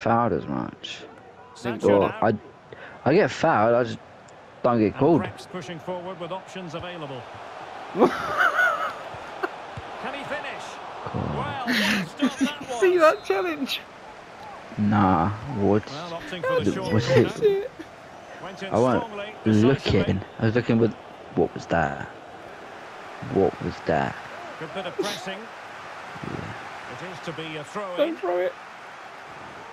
fouled as much. Well, I, I get fouled. I just don't get called. Pushing forward with options available. Can he finish? Well, that. See that challenge? Nah, what? Well, the Was it? I wasn't looking. I was looking with. What was that? What was that? Good bit of pressing. It is to be a throw in. Don't throw it.